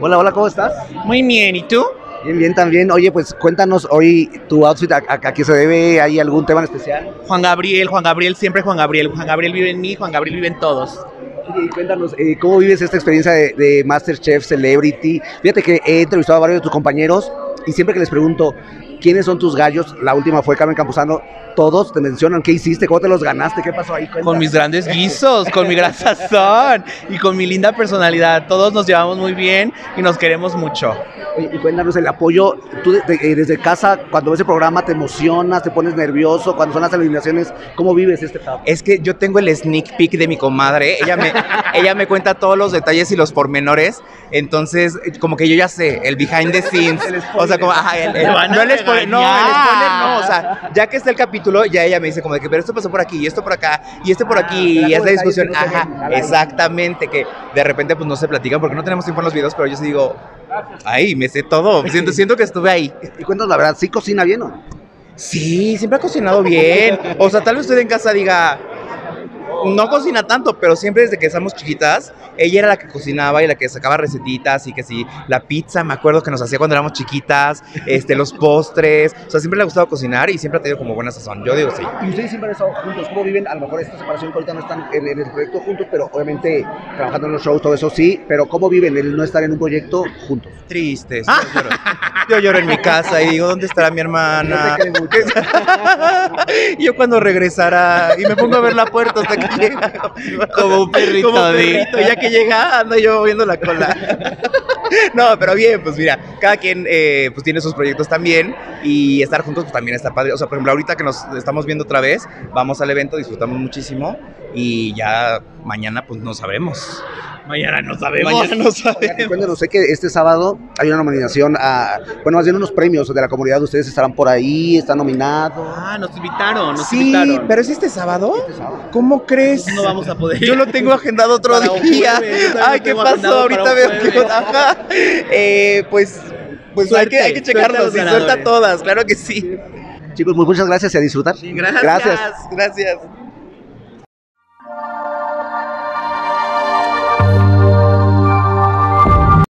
Hola, hola, ¿cómo estás? Muy bien, ¿y tú? Bien, bien, también. Oye, pues cuéntanos hoy tu outfit, ¿a, a- a qué se debe? ¿Hay algún tema en especial? Juan Gabriel, Juan Gabriel, siempre Juan Gabriel. Juan Gabriel vive en mí, Juan Gabriel vive en todos. Y cuéntanos, eh, ¿cómo vives esta experiencia de, de Masterchef Celebrity? Fíjate que he entrevistado a varios de tus compañeros y siempre que les pregunto quiénes son tus gallos, la última fue Carmen Campuzano, todos te mencionan qué hiciste, cómo te los ganaste, qué pasó ahí. Cuenta. Con mis grandes guisos, con mi gran sazón y con mi linda personalidad. Todos nos llevamos muy bien y nos queremos mucho. Oye, y cuéntanos el apoyo, tú de- de- eh, desde casa, cuando ves el programa, te emocionas, te pones nervioso, cuando son las eliminaciones, ¿cómo vives este etapa? Es que yo tengo el sneak peek de mi comadre. Ella me, ella me cuenta todos los detalles y los pormenores. Entonces, como que yo ya sé, el behind the scenes. o sea, como, ajá, el, el- no el spoiler, no, el spoiler no. O sea, ya que está el capítulo, ya ella me dice como de que, pero esto pasó por aquí, y esto por acá, y este por aquí, Ah, y es la discusión. no Ajá, exactamente, que de repente pues no se platican porque no tenemos tiempo en los videos, pero yo sí digo, ay, me sé todo. Siento, siento que estuve ahí. Y cuéntanos la verdad, ¿sí cocina bien o no? Sí, siempre ha cocinado bien. O sea, tal vez usted en casa diga, no cocina tanto, pero siempre desde que estamos chiquitas, ella era la que cocinaba y la que sacaba recetitas y que sí, la pizza, me acuerdo que nos hacía cuando éramos chiquitas, este, los postres, o sea, siempre le ha gustado cocinar y siempre ha tenido como buena sazón. Yo digo sí. Y ustedes siempre han estado juntos, ¿cómo viven? A lo mejor esta separación que ahorita no están en, en el proyecto juntos, pero obviamente trabajando en los shows, todo eso sí, pero ¿cómo viven el no estar en un proyecto juntos? Tristes. Yo lloro. Yo lloro en mi casa y digo, ¿dónde estará mi hermana? No yo cuando regresara y me pongo a ver la puerta hasta que llega. Como un perrito, Como di. perrito, ya que llega ando yo moviendo la cola. No, pero bien, pues mira, cada quien eh, pues tiene sus proyectos también y estar juntos pues también está padre. O sea, por ejemplo, ahorita que nos estamos viendo otra vez, vamos al evento, disfrutamos muchísimo y ya mañana pues no sabremos. Mañana no sabemos. Mañana no Y sabemos. Cuéntanos, sé que este sábado hay una nominación a, bueno, más bien unos premios de la comunidad, ustedes estarán por ahí, están nominados. Ah, nos invitaron, nos Sí, invitaron. pero es este sábado. Este sábado. ¿Cómo crees? No vamos a poder. Yo lo tengo agendado otro Para día. jueves, Ay, ¿qué pasó? Ahorita veo que. Ajá. Eh, pues pues hay, que, hay que suerte a checarlo. los Sí, suelta todas, claro que sí. Chicos, pues muchas gracias y a disfrutar. Gracias. Gracias. Gracias.